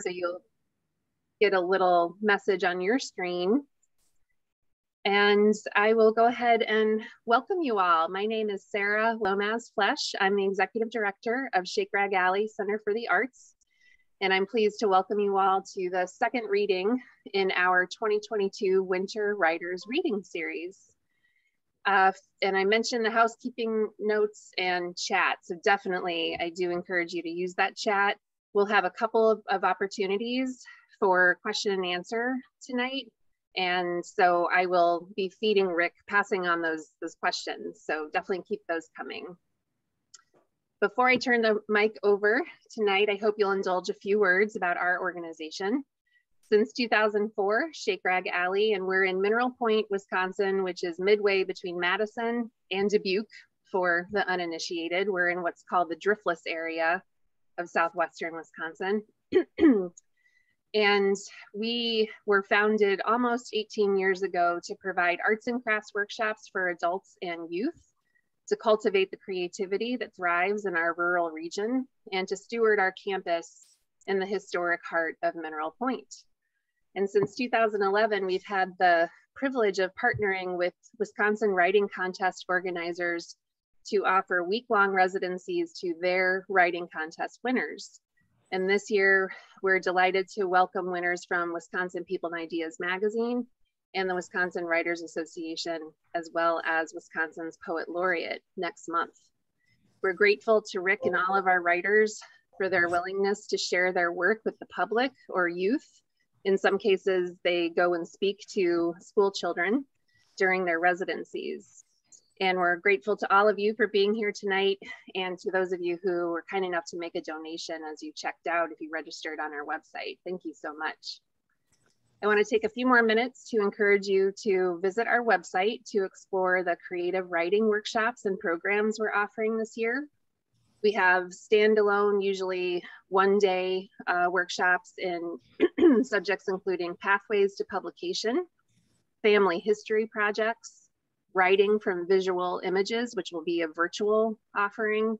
So you'll get a little message on your screen. And I will go ahead and welcome you all. My name is Sarah Lomas Flesh. I'm the Executive Director of Shake Rag Alley Center for the Arts. And I'm pleased to welcome you all to the second reading in our 2022 Winter Writers Reading Series. Uh, and I mentioned the housekeeping notes and chat. So definitely, I do encourage you to use that chat. We'll have a couple of, of opportunities for question and answer tonight. And so I will be feeding Rick, passing on those, those questions. So definitely keep those coming. Before I turn the mic over tonight, I hope you'll indulge a few words about our organization. Since 2004, Shake Rag Alley, and we're in Mineral Point, Wisconsin, which is midway between Madison and Dubuque for the uninitiated. We're in what's called the driftless area of Southwestern Wisconsin. and we were founded almost 18 years ago to provide arts and crafts workshops for adults and youth, to cultivate the creativity that thrives in our rural region, and to steward our campus in the historic heart of Mineral Point. And since 2011, we've had the privilege of partnering with Wisconsin Writing Contest organizers to offer week-long residencies to their writing contest winners. And this year, we're delighted to welcome winners from Wisconsin People and Ideas Magazine and the Wisconsin Writers Association, as well as Wisconsin's Poet Laureate next month. We're grateful to Rick and all of our writers for their willingness to share their work with the public or youth. In some cases, they go and speak to school children during their residencies. And we're grateful to all of you for being here tonight and to those of you who were kind enough to make a donation as you checked out if you registered on our website. Thank you so much. I want to take a few more minutes to encourage you to visit our website to explore the creative writing workshops and programs we're offering this year. We have standalone, usually one day uh, workshops in subjects including pathways to publication, family history projects, writing from visual images, which will be a virtual offering,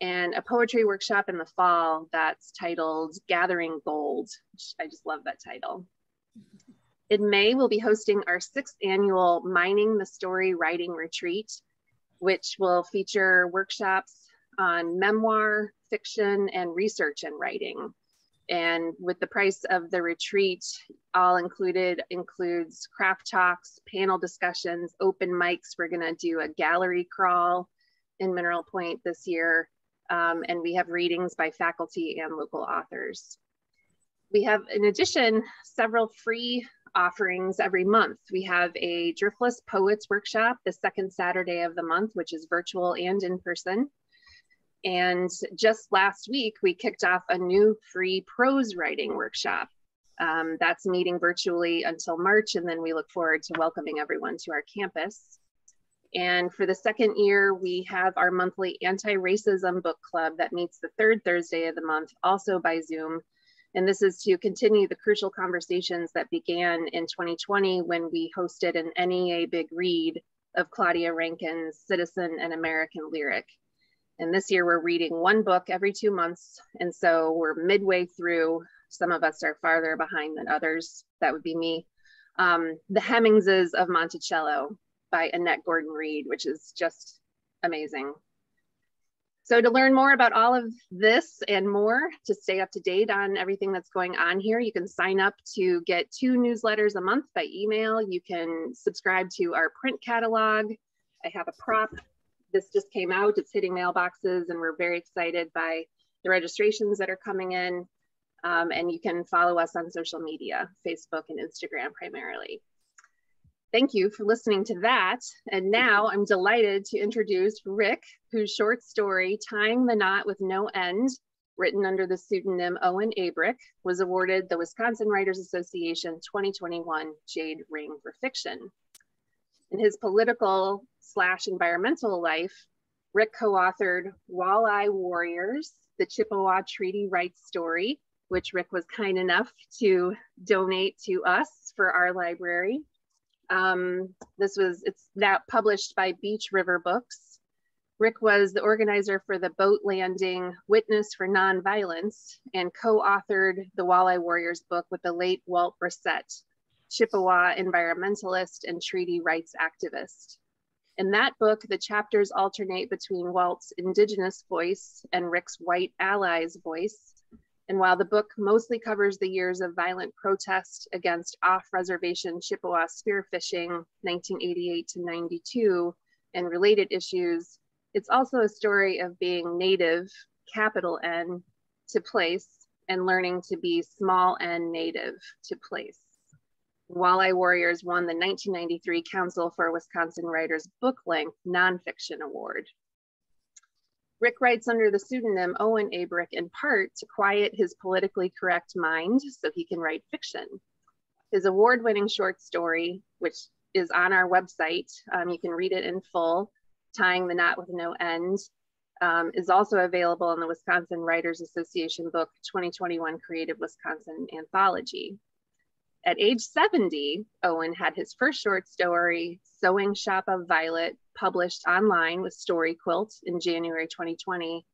and a poetry workshop in the fall that's titled Gathering Gold, I just love that title. In May, we'll be hosting our sixth annual Mining the Story Writing Retreat, which will feature workshops on memoir, fiction, and research and writing. And with the price of the retreat, all included includes craft talks, panel discussions, open mics. We're gonna do a gallery crawl in Mineral Point this year. Um, and we have readings by faculty and local authors. We have, in addition, several free offerings every month. We have a Driftless Poets Workshop the second Saturday of the month, which is virtual and in person. And just last week, we kicked off a new free prose writing workshop. Um, that's meeting virtually until March, and then we look forward to welcoming everyone to our campus. And for the second year, we have our monthly anti-racism book club that meets the third Thursday of the month, also by Zoom. And this is to continue the crucial conversations that began in 2020 when we hosted an NEA Big Read of Claudia Rankine's Citizen and American Lyric. And this year we're reading one book every two months. And so we're midway through. Some of us are farther behind than others. That would be me. Um, the Hemmingses of Monticello by Annette Gordon Reed, which is just amazing. So to learn more about all of this and more, to stay up to date on everything that's going on here, you can sign up to get two newsletters a month by email. You can subscribe to our print catalog. I have a prop this just came out, it's hitting mailboxes and we're very excited by the registrations that are coming in. Um, and you can follow us on social media, Facebook and Instagram primarily. Thank you for listening to that. And now I'm delighted to introduce Rick, whose short story, Tying the Knot with No End, written under the pseudonym Owen Aibric, was awarded the Wisconsin Writers Association 2021 Jade Ring for Fiction. In his political slash environmental life, Rick co-authored Walleye Warriors, the Chippewa Treaty Rights Story, which Rick was kind enough to donate to us for our library. Um, this was, it's now published by Beech River Books. Rick was the organizer for the boat landing Witness for Nonviolence and co-authored the Walleye Warriors book with the late Walt Bresette, Chippewa environmentalist and treaty rights activist. In that book, the chapters alternate between Walt's indigenous voice and Rick's white allies voice. And while the book mostly covers the years of violent protest against off-reservation Chippewa spearfishing 1988 to 92 and related issues, it's also a story of being native, capital N, to place and learning to be small n native to place. Walleye Warriors won the 1993 Council for Wisconsin Writers Book Length Nonfiction Award. Rick writes under the pseudonym Owen Aibric in part to quiet his politically correct mind so he can write fiction. His award winning short story, which is on our website, um, you can read it in full, Tying the Knot with No End, um, is also available in the Wisconsin Writers Association book 2021 Creative Wisconsin Anthology. At age 70, Owen had his first short story, Sewing Shop of Violet, published online with Story Quilt in January 2020.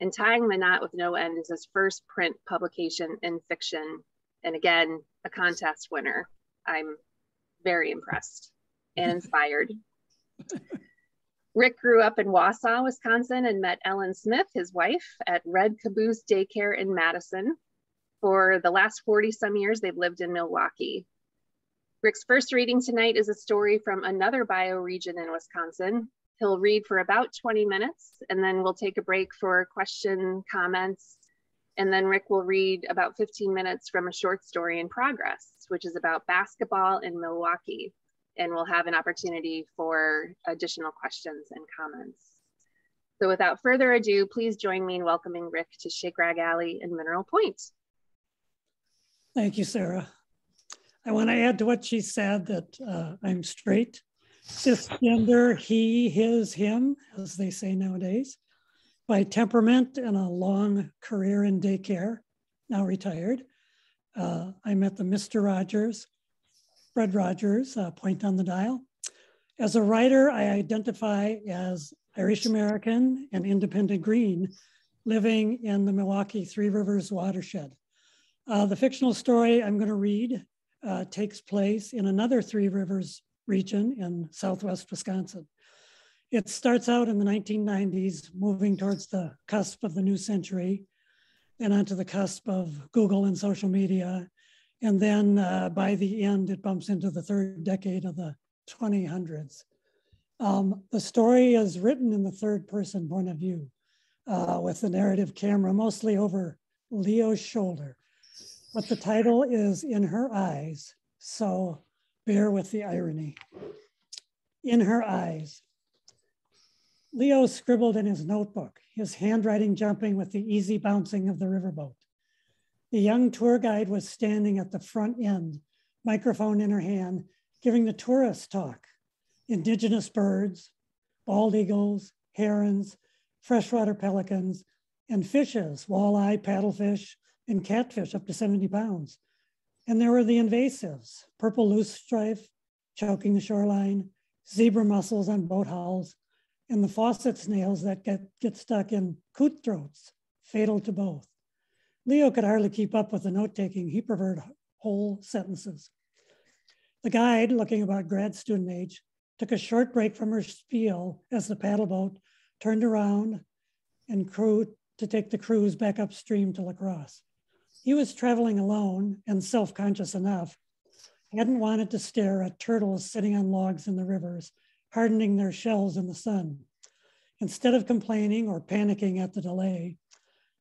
And Tying the Knot with No End is his first print publication in fiction. And again, a contest winner. I'm very impressed and inspired. Rick grew up in Wausau, Wisconsin, and met Ellen Smith, his wife, at Red Caboose Daycare in Madison, for the last 40 some years, they've lived in Milwaukee. Rick's first reading tonight is a story from another bioregion in Wisconsin. He'll read for about 20 minutes and then we'll take a break for question, comments, and then Rick will read about 15 minutes from a short story in progress, which is about basketball in Milwaukee. And we'll have an opportunity for additional questions and comments. So without further ado, please join me in welcoming Rick to Shake Rag Alley in Mineral Point. Thank you, Sarah. I want to add to what she said that uh, I'm straight, cisgender, he, his, him, as they say nowadays, by temperament and a long career in daycare, now retired. Uh, I met the Mr. Rogers, Fred Rogers, uh, point on the dial. As a writer, I identify as Irish American and independent green, living in the Milwaukee Three Rivers watershed. Uh, the fictional story I'm going to read uh, takes place in another Three Rivers region in southwest Wisconsin. It starts out in the 1990s, moving towards the cusp of the new century, then onto the cusp of Google and social media. And then uh, by the end, it bumps into the third decade of the 2000s. Um, the story is written in the third person point of view uh, with the narrative camera mostly over Leo's shoulder but the title is In Her Eyes, so bear with the irony. In Her Eyes. Leo scribbled in his notebook, his handwriting jumping with the easy bouncing of the riverboat. The young tour guide was standing at the front end, microphone in her hand, giving the tourist talk. Indigenous birds, bald eagles, herons, freshwater pelicans, and fishes, walleye, paddlefish, and catfish up to 70 pounds. And there were the invasives, purple loosestrife choking the shoreline, zebra mussels on boat hulls, and the faucet snails that get, get stuck in coot throats, fatal to both. Leo could hardly keep up with the note taking. He preferred whole sentences. The guide, looking about grad student age, took a short break from her spiel as the paddle boat turned around and crew to take the cruise back upstream to La Crosse. He was traveling alone and self conscious enough, He hadn't wanted to stare at turtles sitting on logs in the rivers, hardening their shells in the sun. Instead of complaining or panicking at the delay,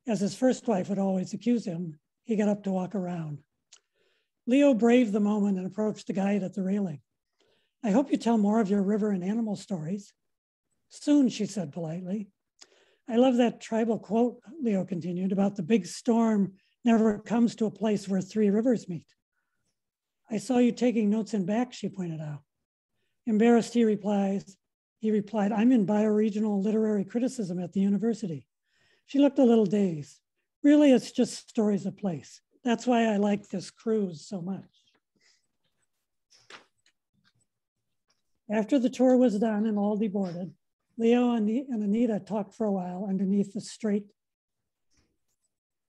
as his first wife would always accuse him, he got up to walk around. Leo braved the moment and approached the guide at the railing. I hope you tell more of your river and animal stories. Soon, she said politely. I love that tribal quote, Leo continued, about the big storm never comes to a place where three rivers meet. I saw you taking notes in back, she pointed out. Embarrassed, he replies, he replied, I'm in bioregional literary criticism at the university. She looked a little dazed. Really, it's just stories of place. That's why I like this cruise so much. After the tour was done and all deboarded, Leo and Anita talked for a while underneath the straight,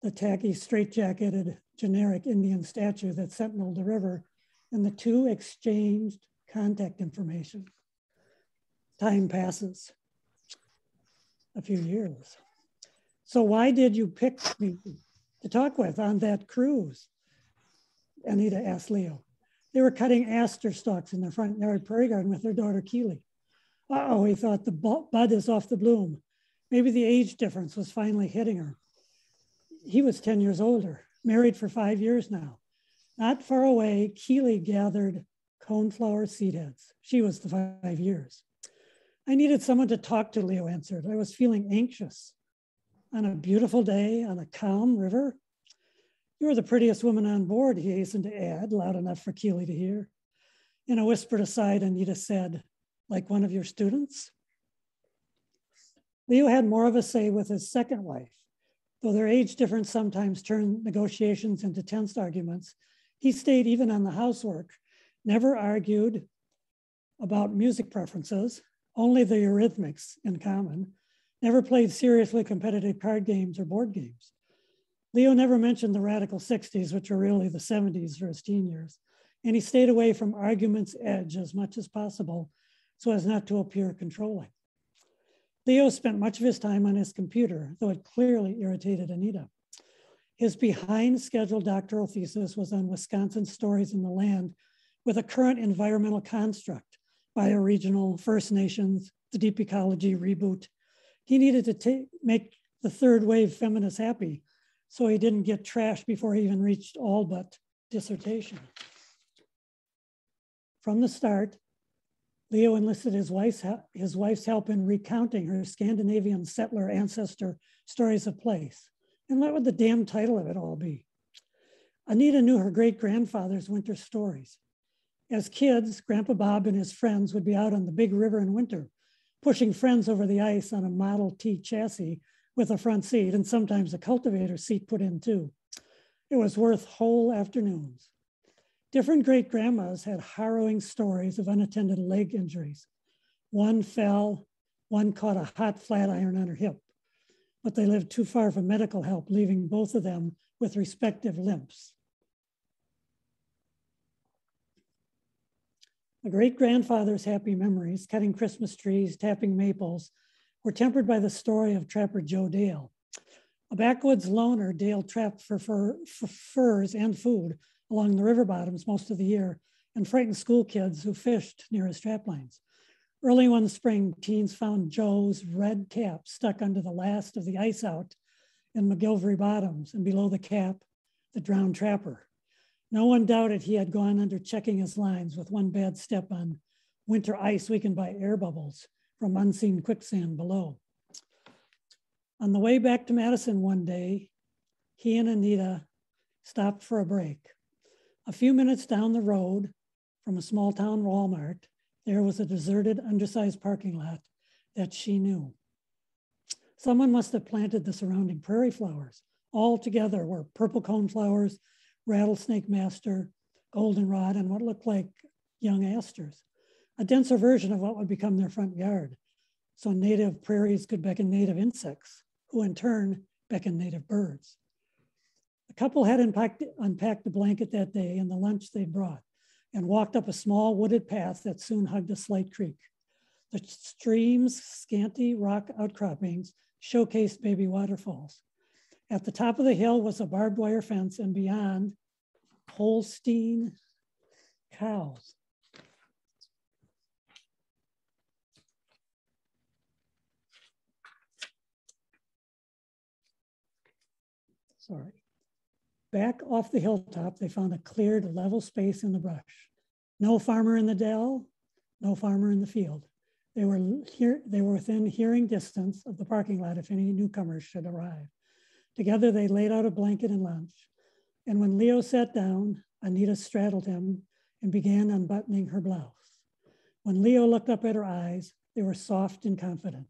the tacky, straight-jacketed, generic Indian statue that sentineled the river, and the two exchanged contact information. Time passes, a few years. So why did you pick me to talk with on that cruise? Anita asked Leo. They were cutting aster stalks in their front yard prairie garden with their daughter Keely. Uh-oh, he thought, the bud is off the bloom. Maybe the age difference was finally hitting her. He was 10 years older, married for five years now. Not far away, Keely gathered coneflower seed heads. She was the five years. I needed someone to talk to, Leo answered. I was feeling anxious. On a beautiful day on a calm river, you're the prettiest woman on board, he hastened to add, loud enough for Keely to hear. In a whispered aside, Anita said, like one of your students? Leo had more of a say with his second wife. Though their age difference sometimes turned negotiations into tense arguments, he stayed even on the housework, never argued about music preferences, only the Eurythmics in common, never played seriously competitive card games or board games. Leo never mentioned the radical 60s, which were really the 70s for his teen years, and he stayed away from argument's edge as much as possible so as not to appear controlling. Leo spent much of his time on his computer, though it clearly irritated Anita. His behind scheduled doctoral thesis was on Wisconsin stories in the land with a current environmental construct, bioregional, First Nations, the deep ecology reboot. He needed to make the third wave feminists happy, so he didn't get trashed before he even reached all but dissertation. From the start, Leo enlisted his wife's, his wife's help in recounting her Scandinavian settler ancestor stories of place. And what would the damn title of it all be? Anita knew her great grandfather's winter stories. As kids, Grandpa Bob and his friends would be out on the big river in winter, pushing friends over the ice on a Model T chassis with a front seat and sometimes a cultivator seat put in too. It was worth whole afternoons. Different great grandmas had harrowing stories of unattended leg injuries. One fell, one caught a hot flat iron on her hip, but they lived too far for medical help, leaving both of them with respective limps. A great grandfather's happy memories, cutting Christmas trees, tapping maples, were tempered by the story of Trapper Joe Dale. A backwoods loner, Dale trapped for, fur, for furs and food along the river bottoms most of the year and frightened school kids who fished near his traplines. Early one spring, teens found Joe's red cap stuck under the last of the ice out in McGilvery Bottoms, and below the cap, the drowned trapper. No one doubted he had gone under checking his lines with one bad step on winter ice weakened by air bubbles from unseen quicksand below. On the way back to Madison one day, he and Anita stopped for a break. A few minutes down the road from a small town Walmart, there was a deserted, undersized parking lot that she knew. Someone must have planted the surrounding prairie flowers. All together were purple cone flowers, rattlesnake master, goldenrod, and what looked like young asters, a denser version of what would become their front yard. So native prairies could beckon native insects, who in turn beckon native birds. The couple had unpacked, unpacked the blanket that day and the lunch they'd brought and walked up a small wooded path that soon hugged a slight creek. The stream's scanty rock outcroppings showcased baby waterfalls. At the top of the hill was a barbed wire fence and beyond, Holstein cows. Sorry. Back off the hilltop, they found a cleared level space in the brush. No farmer in the dell, no farmer in the field. They were, here, they were within hearing distance of the parking lot if any newcomers should arrive. Together, they laid out a blanket and lunch. And when Leo sat down, Anita straddled him and began unbuttoning her blouse. When Leo looked up at her eyes, they were soft and confident.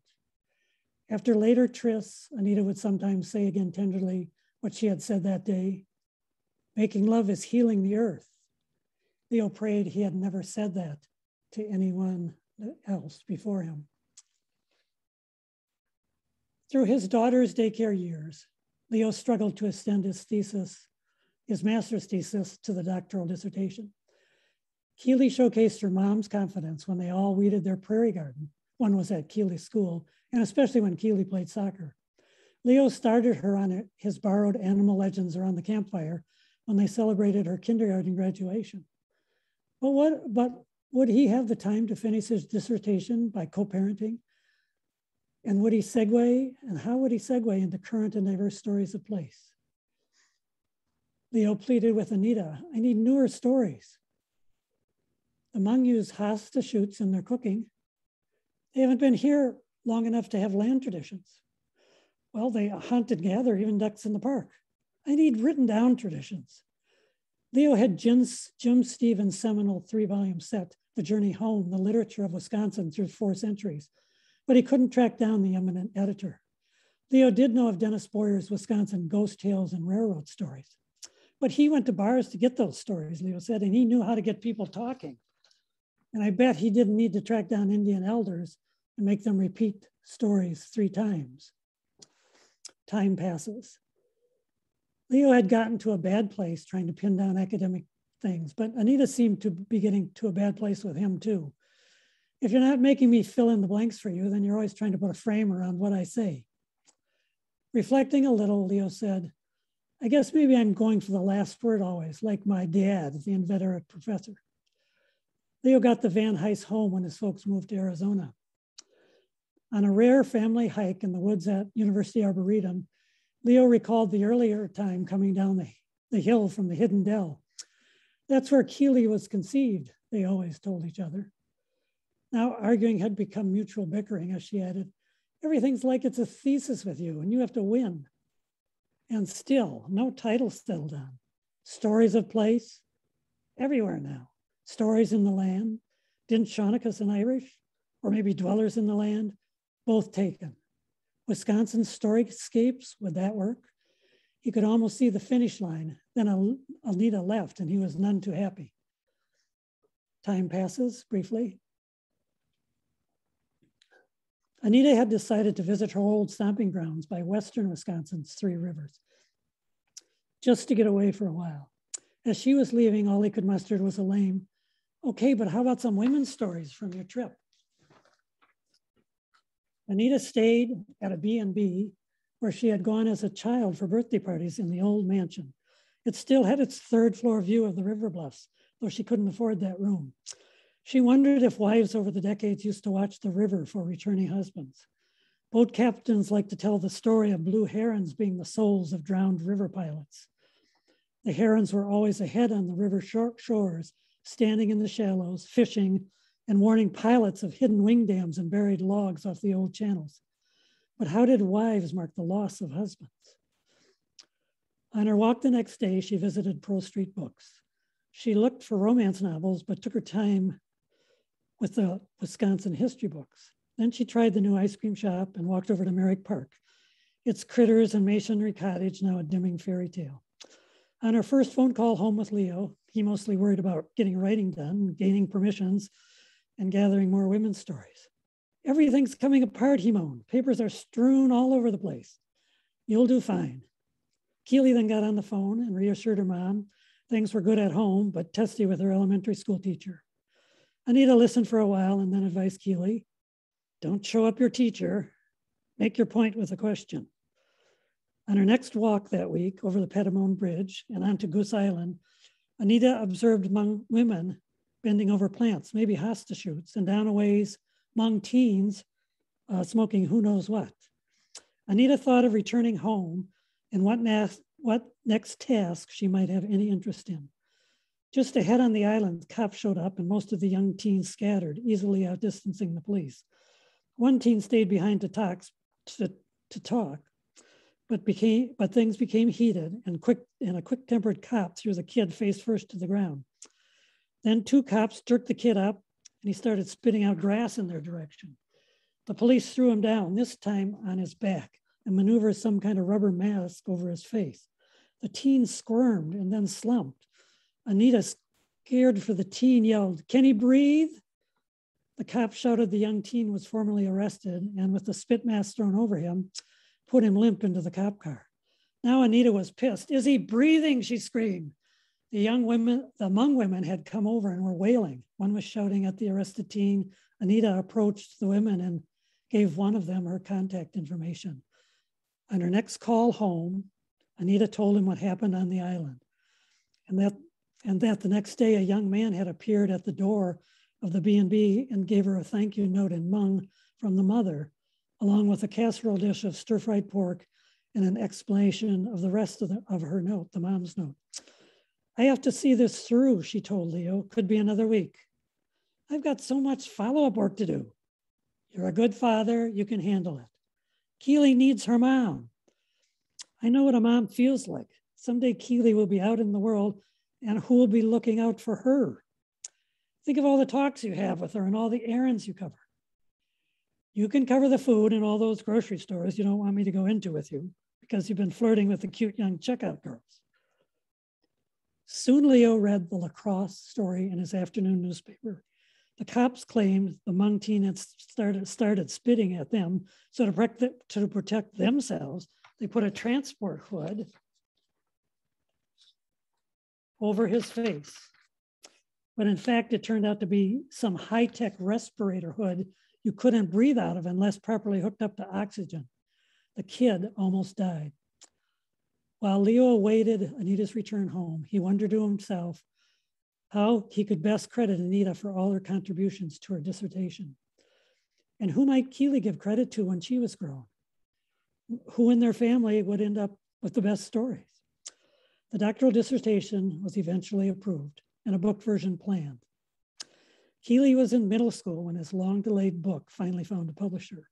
After later trysts, Anita would sometimes say again tenderly what she had said that day Making love is healing the earth. Leo prayed he had never said that to anyone else before him. Through his daughter's daycare years, Leo struggled to extend his thesis, his master's thesis to the doctoral dissertation. Keeley showcased her mom's confidence when they all weeded their prairie garden. One was at Keeley School, and especially when Keeley played soccer. Leo started her on his borrowed animal legends around the campfire when they celebrated her kindergarten graduation. But what, but would he have the time to finish his dissertation by co-parenting? And would he segue, and how would he segue into current and diverse stories of place? Leo pleaded with Anita, I need newer stories. The Hmong hosta shoots in their cooking. They haven't been here long enough to have land traditions. Well, they hunt and gather, even ducks in the park. I need written down traditions. Leo had Jim, Jim Stevens' seminal three volume set, The Journey Home, the literature of Wisconsin through four centuries, but he couldn't track down the eminent editor. Leo did know of Dennis Boyer's Wisconsin ghost tales and railroad stories, but he went to bars to get those stories, Leo said, and he knew how to get people talking. And I bet he didn't need to track down Indian elders and make them repeat stories three times. Time passes. Leo had gotten to a bad place trying to pin down academic things, but Anita seemed to be getting to a bad place with him too. If you're not making me fill in the blanks for you, then you're always trying to put a frame around what I say. Reflecting a little, Leo said, I guess maybe I'm going for the last word always, like my dad, the inveterate professor. Leo got the Van Hise home when his folks moved to Arizona. On a rare family hike in the woods at University Arboretum, Leo recalled the earlier time coming down the, the hill from the hidden dell. That's where Keeley was conceived, they always told each other. Now arguing had become mutual bickering as she added, everything's like it's a thesis with you and you have to win. And still, no title settled on. Stories of place, everywhere now. Stories in the land. Didn't Seanachus an Irish? Or maybe dwellers in the land? Both taken. Wisconsin storyscapes, would that work? He could almost see the finish line. Then Anita left and he was none too happy. Time passes briefly. Anita had decided to visit her old stomping grounds by Western Wisconsin's Three Rivers, just to get away for a while. As she was leaving, all he could muster was a lame, okay, but how about some women's stories from your trip? Anita stayed at a B&B where she had gone as a child for birthday parties in the old mansion. It still had its third floor view of the river bluffs, though she couldn't afford that room. She wondered if wives over the decades used to watch the river for returning husbands. Boat captains like to tell the story of blue herons being the souls of drowned river pilots. The herons were always ahead on the river shores, standing in the shallows, fishing, and warning pilots of hidden wing dams and buried logs off the old channels. But how did wives mark the loss of husbands? On her walk the next day, she visited Pearl Street Books. She looked for romance novels, but took her time with the Wisconsin history books. Then she tried the new ice cream shop and walked over to Myrick Park. Its critters and masonry cottage, now a dimming fairy tale. On her first phone call home with Leo, he mostly worried about getting writing done, gaining permissions, and gathering more women's stories. Everything's coming apart, he moaned. Papers are strewn all over the place. You'll do fine. Keeley then got on the phone and reassured her mom things were good at home, but testy with her elementary school teacher. Anita listened for a while and then advised Keeley, don't show up your teacher, make your point with a question. On her next walk that week over the Pettibone Bridge and onto Goose Island, Anita observed among women bending over plants, maybe hosta shoots, and down a ways among teens uh, smoking who knows what. Anita thought of returning home and what, what next task she might have any interest in. Just ahead on the island, cops showed up and most of the young teens scattered, easily outdistancing the police. One teen stayed behind to talk, to, to talk but, became, but things became heated and, quick, and a quick-tempered cop threw the kid face first to the ground. Then two cops jerked the kid up and he started spitting out grass in their direction. The police threw him down, this time on his back, and maneuvered some kind of rubber mask over his face. The teen squirmed and then slumped. Anita, scared for the teen, yelled, Can he breathe? The cop shouted the young teen was formally arrested, and with the spit mask thrown over him, put him limp into the cop car. Now Anita was pissed. Is he breathing? She screamed. The young women, the Hmong women had come over and were wailing. One was shouting at the arrested teen. Anita approached the women and gave one of them her contact information. On her next call home, Anita told him what happened on the island and that, and that the next day a young man had appeared at the door of the B&B and gave her a thank you note in Hmong from the mother, along with a casserole dish of stir-fried pork and an explanation of the rest of, the, of her note, the mom's note. I have to see this through, she told Leo. Could be another week. I've got so much follow up work to do. You're a good father, you can handle it. Keely needs her mom. I know what a mom feels like. Someday Keely will be out in the world, and who will be looking out for her? Think of all the talks you have with her and all the errands you cover. You can cover the food in all those grocery stores you don't want me to go into with you because you've been flirting with the cute young checkout girls. Soon Leo read the La Crosse story in his afternoon newspaper. The cops claimed the Hmong teen had started, started spitting at them. So to to protect themselves, they put a transport hood over his face. But in fact, it turned out to be some high-tech respirator hood you couldn't breathe out of unless properly hooked up to oxygen. The kid almost died. While Leo awaited Anita's return home, he wondered to himself how he could best credit Anita for all her contributions to her dissertation. And who might Keeley give credit to when she was grown? Who in their family would end up with the best stories? The doctoral dissertation was eventually approved and a book version planned. Keeley was in middle school when his long delayed book finally found a publisher.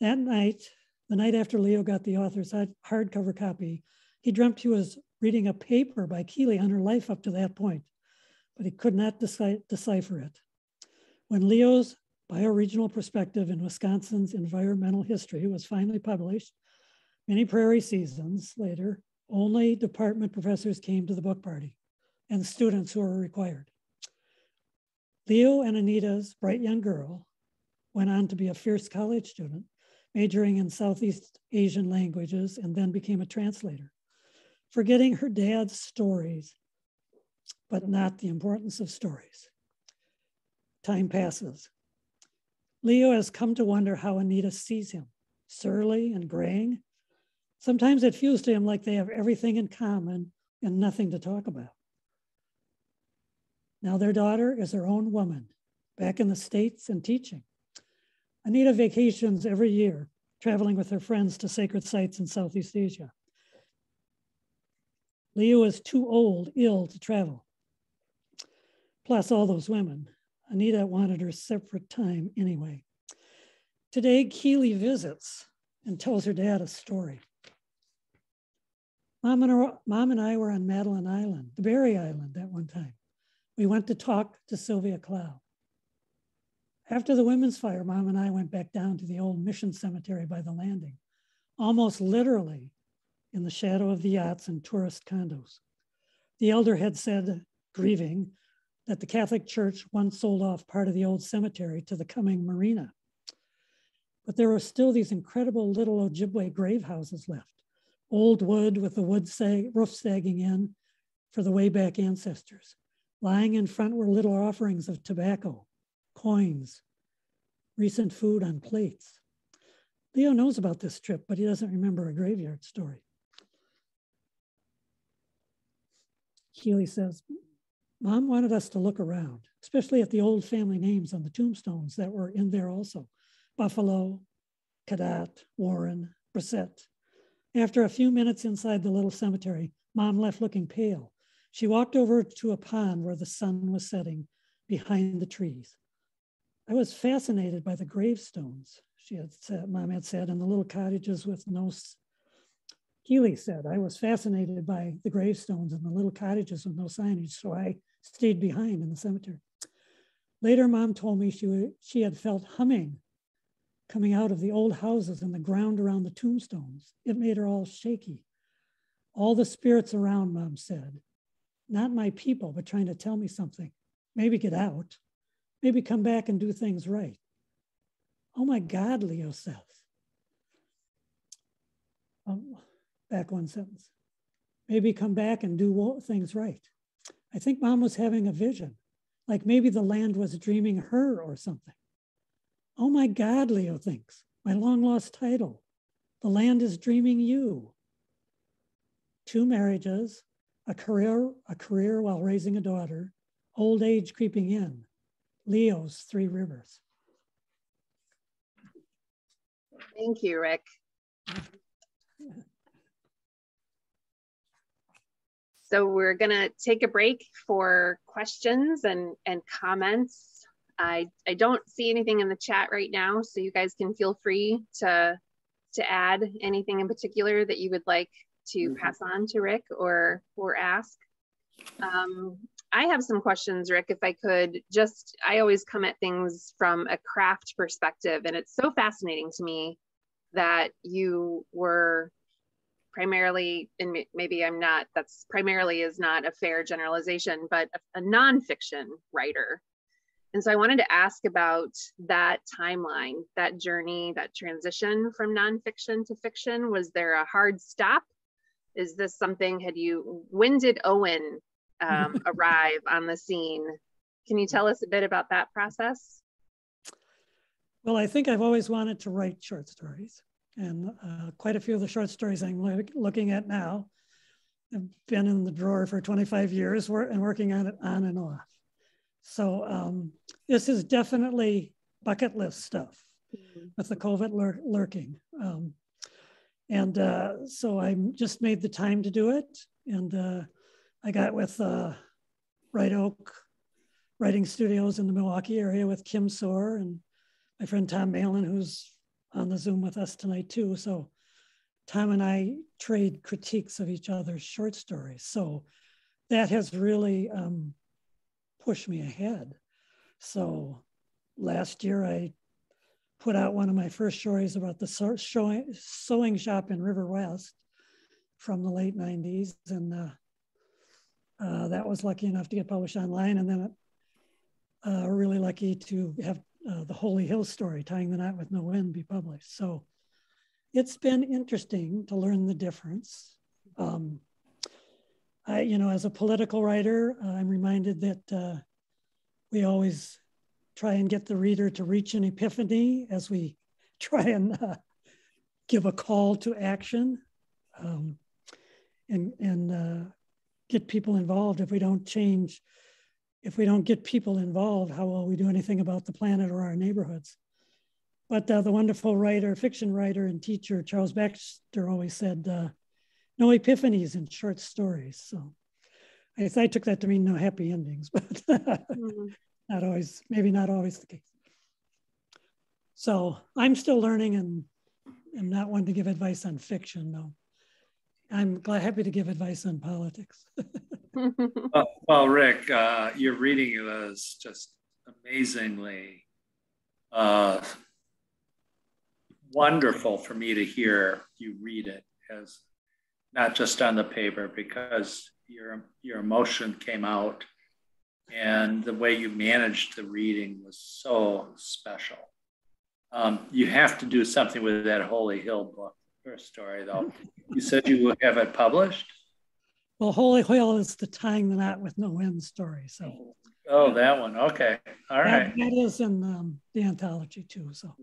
That night, the night after Leo got the author's hardcover copy, he dreamt he was reading a paper by Keeley on her life up to that point, but he could not deci decipher it. When Leo's bioregional perspective in Wisconsin's environmental history was finally published, many prairie seasons later, only department professors came to the book party and students who were required. Leo and Anita's bright young girl went on to be a fierce college student, majoring in Southeast Asian languages, and then became a translator, forgetting her dad's stories, but not the importance of stories. Time passes. Leo has come to wonder how Anita sees him, surly and graying. Sometimes it feels to him like they have everything in common and nothing to talk about. Now their daughter is her own woman, back in the States and teaching. Anita vacations every year, traveling with her friends to sacred sites in Southeast Asia. Leo is too old, ill to travel. Plus all those women. Anita wanted her separate time anyway. Today, Keeley visits and tells her dad a story. Mom and, Mom and I were on Madeline Island, the Berry Island at one time. We went to talk to Sylvia Clow. After the women's fire, mom and I went back down to the old mission cemetery by the landing, almost literally in the shadow of the yachts and tourist condos. The elder had said, grieving, that the Catholic Church once sold off part of the old cemetery to the coming marina. But there were still these incredible little Ojibwe grave houses left, old wood with the wood sag, roof sagging in for the way back ancestors. Lying in front were little offerings of tobacco, coins, recent food on plates. Leo knows about this trip, but he doesn't remember a graveyard story. Keely says, Mom wanted us to look around, especially at the old family names on the tombstones that were in there also. Buffalo, Cadet, Warren, Bresette. After a few minutes inside the little cemetery, Mom left looking pale she walked over to a pond where the sun was setting behind the trees. I was fascinated by the gravestones, she had said, mom had said, and the little cottages with no, Keely said, I was fascinated by the gravestones and the little cottages with no signage, so I stayed behind in the cemetery. Later, mom told me she, she had felt humming coming out of the old houses and the ground around the tombstones. It made her all shaky. All the spirits around, mom said, not my people, but trying to tell me something. Maybe get out. Maybe come back and do things right. Oh my God, Leo says. Um, back one sentence. Maybe come back and do things right. I think mom was having a vision, like maybe the land was dreaming her or something. Oh my God, Leo thinks, my long lost title. The land is dreaming you. Two marriages, a career, a career while raising a daughter, old age creeping in, Leo's three rivers. Thank you, Rick. So we're gonna take a break for questions and, and comments. I, I don't see anything in the chat right now, so you guys can feel free to, to add anything in particular that you would like to mm-hmm. pass on to Rick or, or ask. Um, I have some questions, Rick, if I could just, I always come at things from a craft perspective, and it's so fascinating to me that you were primarily, and maybe I'm not, that's primarily is not a fair generalization, but a, a nonfiction writer. And so I wanted to ask about that timeline, that journey, that transition from nonfiction to fiction. Was there a hard stop? Is this something, had you, when did Owen um, arrive on the scene? Can you tell us a bit about that process? Well, I think I've always wanted to write short stories. And uh, quite a few of the short stories I'm lo looking at now have been in the drawer for 25 years and working on it on and off. So um, this is definitely bucket list stuff mm -hmm. with the COVID lur lurking. Um, and uh, so I just made the time to do it. And uh, I got with uh, Red Oak Writing Studios in the Milwaukee area with Kim Suhr and my friend Tom Malin, who's on the Zoom with us tonight too. So Tom and I trade critiques of each other's short stories. So that has really um, pushed me ahead. So last year I put out one of my first stories about the sewing shop in River West from the late 90s. And uh, uh, that was lucky enough to get published online. And then uh, really lucky to have uh, the Holy Hill story, tying the knot with no end, be published. So it's been interesting to learn the difference. Um, I, you know, as a political writer, uh, I'm reminded that uh, we always try and get the reader to reach an epiphany as we try and give a call to action um, and, and get people involved. If we don't change if we don't get people involved, how will we do anything about the planet or our neighborhoods? But uh, the wonderful writer, fiction writer, and teacher Charles Baxter always said, uh, "No epiphanies in short stories." So I, I, took that to mean no happy endings, but mm-hmm. not always, maybe not always the case. So I'm still learning and I'm not one to give advice on fiction, though. I'm glad, happy to give advice on politics. well, well, Rick, uh, your reading was just amazingly uh, wonderful for me to hear you read it as not just on the paper because your your emotion came out and the way you managed the reading was so special. Um, you have to do something with that Holy Hill book or story, though. You said you would have it published. Well, Holy Hill is the tying the knot with no end story. So. Oh, that one. Okay. All right. that, that is in um, the anthology too. So.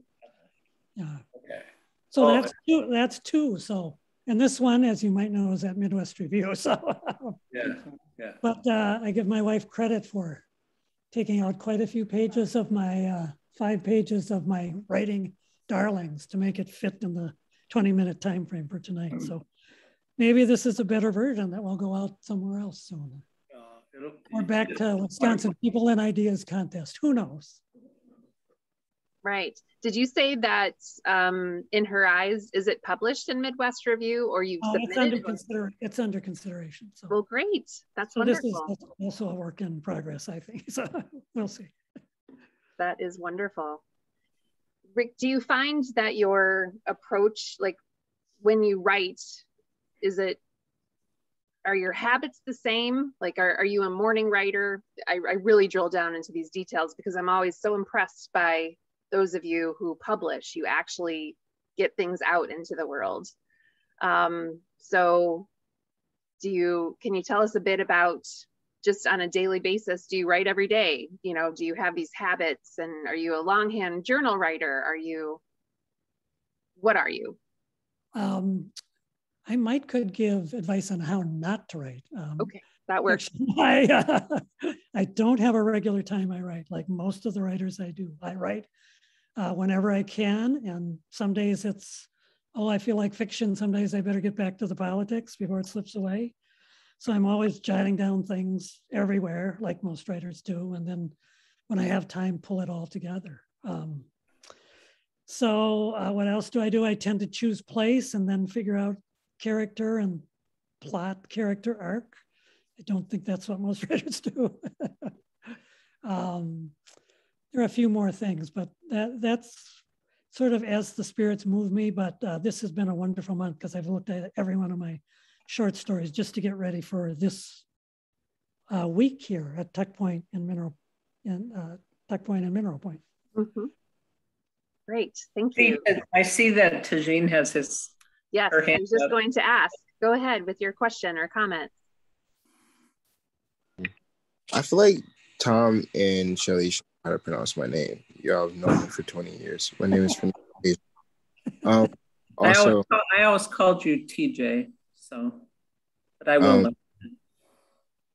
Yeah. Okay. So oh, that's two. That's two. So, and this one, as you might know, is at Midwest Review. So. yeah. Yeah. But uh, I give my wife credit for taking out quite a few pages of my uh, five pages of my writing darlings to make it fit in the 20 minute time frame for tonight. So maybe this is a better version that will go out somewhere else soon. Uh, or back to Wisconsin People and Ideas contest. Who knows? Right. Did you say that um, in her eyes, is it published in Midwest Review or you've oh, submitted? It's under, consider it's under consideration. So. Well, great. That's so wonderful. This is also a work in progress, I think. So we'll see. That is wonderful. Rick, do you find that your approach, like when you write, is it are your habits the same? Like are, are you a morning writer? I, I really drill down into these details because i'm always so impressed by those of you who publish. You actually get things out into the world. Um, so do you, can you tell us a bit about just on a daily basis, do you write every day? You know, do you have these habits and are you a longhand journal writer? Are you, what are you? Um, I might could give advice on how not to write. Um, okay, that works. I, uh, I don't have a regular time I write. Like most of the writers I do, I write uh, whenever I can. And some days it's, oh, I feel like fiction. Some days I better get back to the politics before it slips away. So I'm always jotting down things everywhere, like most writers do. And then when I have time, pull it all together. Um, so uh, what else do I do? I tend to choose place and then figure out character and plot character arc. I don't think that's what most writers do. um, there are a few more things, but that that's sort of as the spirits move me. But uh, this has been a wonderful month because I've looked at every one of my short stories just to get ready for this uh, week here at Tuck and Mineral, in uh, Tuck Point and Mineral Point. Mm-hmm. Great, thank you. I see that Tajine has his. Yes, I was just up. going to ask. Go ahead with your question or comment. I feel like Tom and Shelly should know how to pronounce my name. Y'all have known me for 20 years. My name is Um, also, I always, call, I always, called you TJ, so, but I will. Um,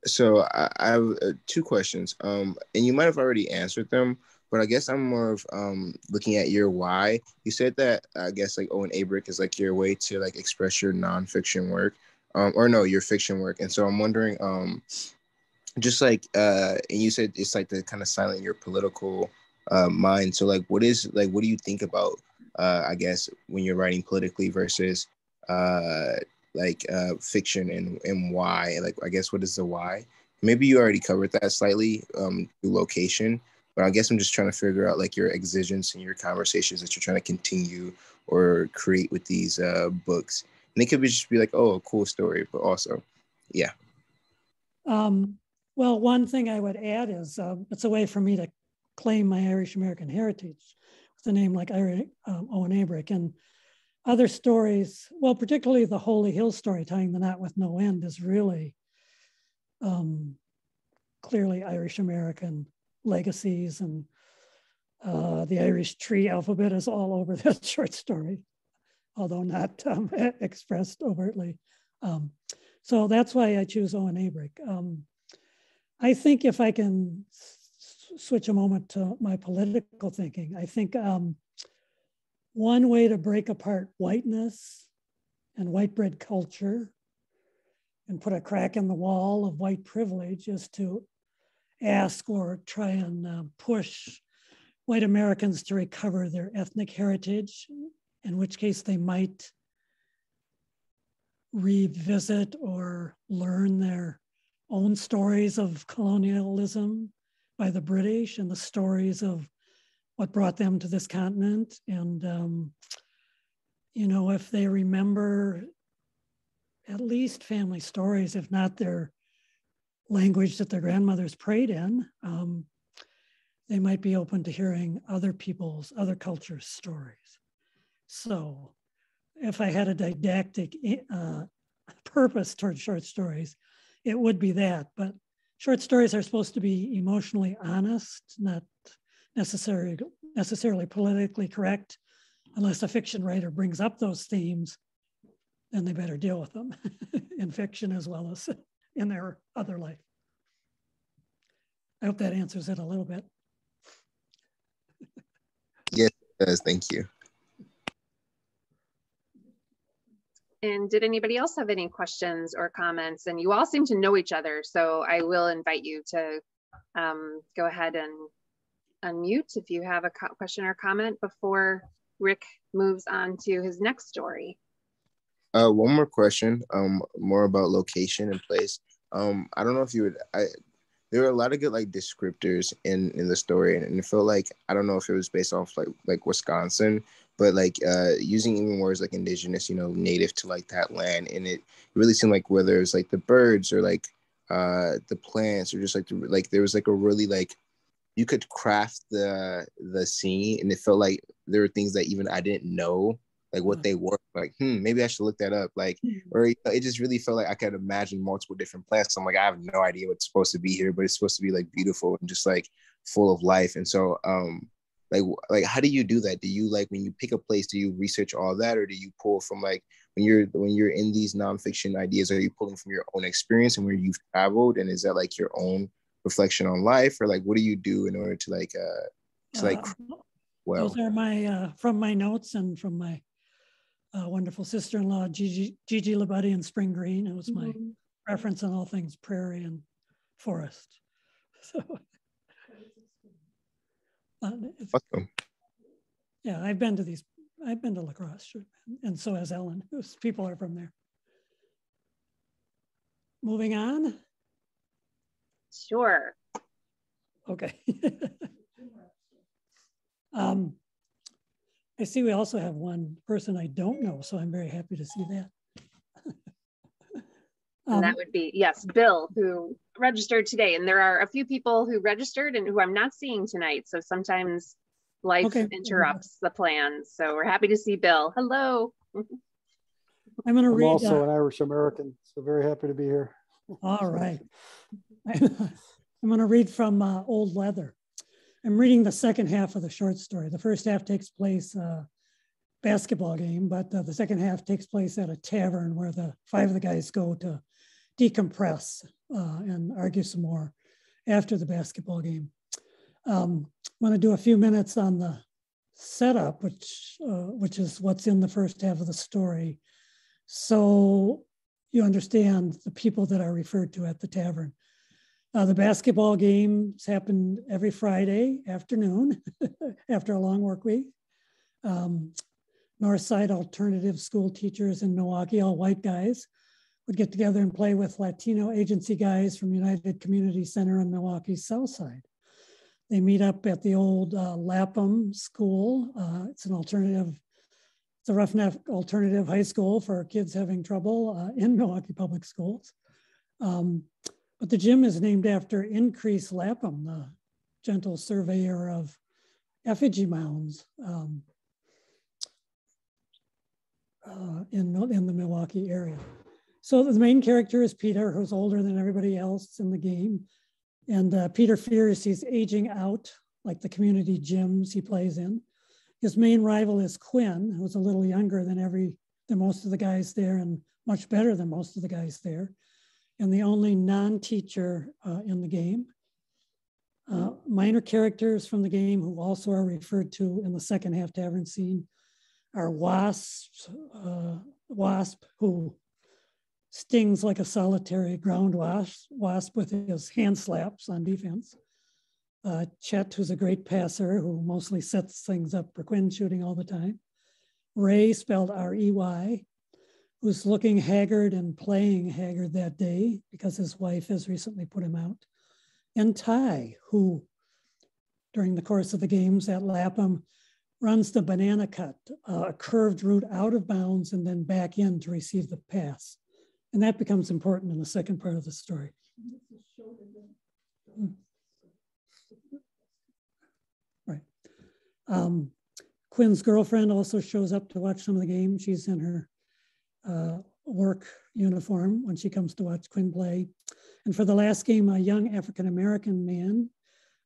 so I, I have uh, two questions, um, and you might have already answered them, but I guess I'm more of um, looking at your why. You said that I guess like Owen Aibric is like your way to like express your nonfiction work, um, or no, your fiction work. And so I'm wondering, um, just like, uh, and you said it's like to kind of silent your political uh, mind. So like, what is like, what do you think about, uh, I guess, when you're writing politically versus uh, like uh, fiction and and why? Like, I guess what is the why? Maybe you already covered that slightly um, location, but I guess I'm just trying to figure out like your exigence and your conversations that you're trying to continue or create with these uh, books. And it could be just be like, oh, a cool story, but also, yeah. Um, well, one thing I would add is uh, it's a way for me to claim my Irish American heritage with a name like Irish, um, Owen Aibric. And other stories, well, particularly the Holy Hill story, Tying the Knot with No End, is really um, clearly Irish American legacies and uh, the Irish tree alphabet is all over that short story, although not um, expressed overtly. Um, so that's why I choose Owen Aibric. Um, I think if I can switch a moment to my political thinking, I think um, one way to break apart whiteness and white bread culture and put a crack in the wall of white privilege is to ask or try and uh, push white Americans to recover their ethnic heritage, in which case they might revisit or learn their own stories of colonialism by the British and the stories of what brought them to this continent. And, um, you know, if they remember at least family stories, if not their language that their grandmothers prayed in, um, they might be open to hearing other people's, other cultures' stories. So, if I had a didactic uh, purpose towards short stories, it would be that. But short stories are supposed to be emotionally honest, not necessarily necessarily politically correct. Unless a fiction writer brings up those themes, then they better deal with them in fiction as well as in their other life. I hope that answers it a little bit. yes, it does. Thank you. And did anybody else have any questions or comments? And you all seem to know each other, so I will invite you to um, go ahead and unmute if you have a question or comment before Rick moves on to his next story. Uh, one more question, um, more about location and place. Um, I don't know if you would. I there were a lot of good like descriptors in in the story, and, and it felt like I don't know if it was based off like like Wisconsin, but like uh, using even words like indigenous, you know, native to like that land, and it really seemed like whether it was like the birds or like uh the plants or just like the, like there was like a really like you could craft the the scene and it felt like there were things that even I didn't know like what they were like hmm maybe i should look that up like mm-hmm. or it just really felt like i could imagine multiple different plants i'm like i have no idea what's supposed to be here but it's supposed to be like beautiful and just like full of life. And so um like like how do you do that? Do you like when you pick a place do you research all that or do you pull from like when you're when you're in these nonfiction ideas are you pulling from your own experience and where you've traveled? And is that like your own reflection on life or like what do you do in order to like uh to like uh, well those are my uh from my notes and from my uh, wonderful sister-in-law Gigi Gigi Labuddy in Spring Green it was my mm-hmm. reference on all things prairie and forest so uh, awesome. Yeah, I've been to these. I've been to La Crosse, and so has Ellen. Those people are from there. Moving on. Sure. Okay. um, I see we also have one person I don't know, so I'm very happy to see that. Um, and that would be, yes, Bill, who registered today. And there are a few people who registered and who I'm not seeing tonight. So sometimes life okay. interrupts the plans. So we're happy to see Bill. Hello. I'm going to read. I'm also uh, an Irish American, so very happy to be here. All right. I'm going to read from uh, Old Leather. I'm reading the second half of the short story. The first half takes place uh, basketball game, but uh, the second half takes place at a tavern where the five of the guys go to decompress uh, and argue some more after the basketball game. Um, I'm going to do a few minutes on the setup, which uh, which is what's in the first half of the story, so you understand the people that are referred to at the tavern. Uh, the basketball games happen every Friday afternoon after a long work week. Um, Northside Alternative School teachers in Milwaukee, all white guys, would get together and play with Latino agency guys from United Community Center on Milwaukee's South Side. They meet up at the old uh, Lapham School. Uh, it's an alternative, it's a roughneck alternative high school for kids having trouble uh, in Milwaukee Public Schools. Um, but the gym is named after Increase Lapham, the gentle surveyor of effigy mounds um, uh, in, in the Milwaukee area. So the main character is Peter, who's older than everybody else in the game. And uh, Peter fears he's aging out, like the community gyms he plays in. His main rival is Quinn, who's a little younger than every than most of the guys there and much better than most of the guys there. And the only non-teacher uh, in the game. Uh, minor characters from the game who also are referred to in the second half tavern scene are Wasp, uh, Wasp, who stings like a solitary ground wasp, wasp with his hand slaps on defense. Uh, Chet, who's a great passer who mostly sets things up for Quinn shooting all the time. Ray, spelled R E Y, who's looking haggard and playing haggard that day because his wife has recently put him out. And Ty, who during the course of the games at Lapham runs the banana cut, uh, a curved route out of bounds and then back in to receive the pass. And that becomes important in the second part of the story. Right. Um, Quinn's girlfriend also shows up to watch some of the game. She's in her uh, work uniform when she comes to watch Quinn play. And for the last game, a young African American man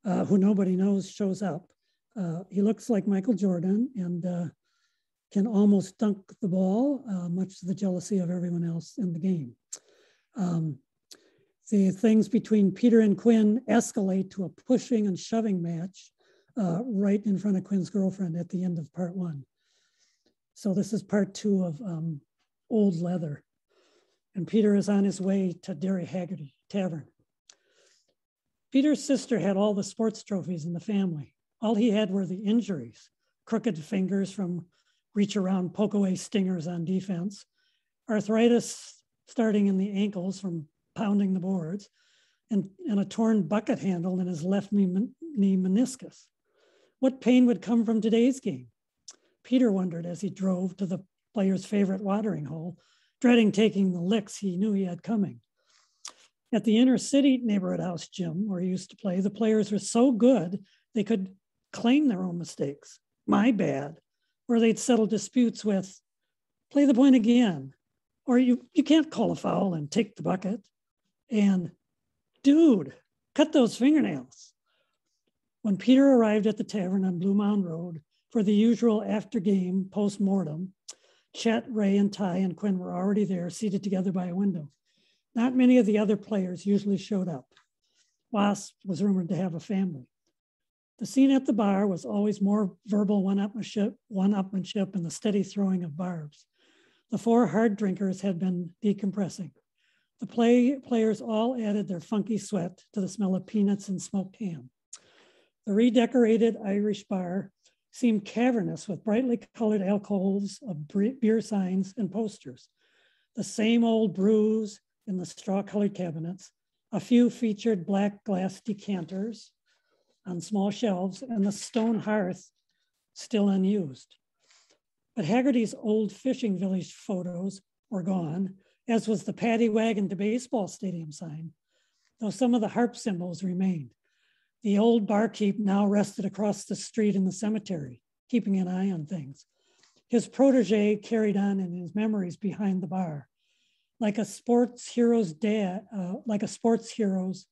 uh, who nobody knows shows up. Uh, he looks like Michael Jordan and uh, can almost dunk the ball, uh, much to the jealousy of everyone else in the game. Um, the things between Peter and Quinn escalate to a pushing and shoving match uh, right in front of Quinn's girlfriend at the end of part one. So this is part two of um, Old Leather. And Peter is on his way to Derry Haggerty Tavern. Peter's sister had all the sports trophies in the family. All he had were the injuries, crooked fingers from reach around, poke away stingers on defense, arthritis starting in the ankles from pounding the boards, and, and a torn bucket handle in his left knee, knee meniscus. What pain would come from today's game? Peter wondered as he drove to the player's favorite watering hole, dreading taking the licks he knew he had coming. At the inner city neighborhood house gym where he used to play, the players were so good they could claim their own mistakes. My bad. where they'd settle disputes with, play the point again, or you, you can't call a foul and take the bucket, and dude, cut those fingernails. When Peter arrived at the tavern on Blue Mound Road for the usual after game post mortem, Chet, Ray, and Ty and Quinn were already there, seated together by a window. Not many of the other players usually showed up. Wasp was rumored to have a family. The scene at the bar was always more verbal one-upmanship, one-upmanship and the steady throwing of barbs. The four hard drinkers had been decompressing. The play, players all added their funky sweat to the smell of peanuts and smoked ham. The redecorated Irish bar seemed cavernous with brightly colored alcoves of beer signs and posters. The same old brews in the straw colored cabinets, a few featured black glass decanters on small shelves, and the stone hearth still unused. But Haggerty's old fishing village photos were gone, as was the paddy wagon to baseball stadium sign, though some of the harp symbols remained. The old barkeep now rested across the street in the cemetery, keeping an eye on things. His protege carried on in his memories behind the bar. Like a sports hero's dad, uh, like a sports hero's,